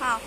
好。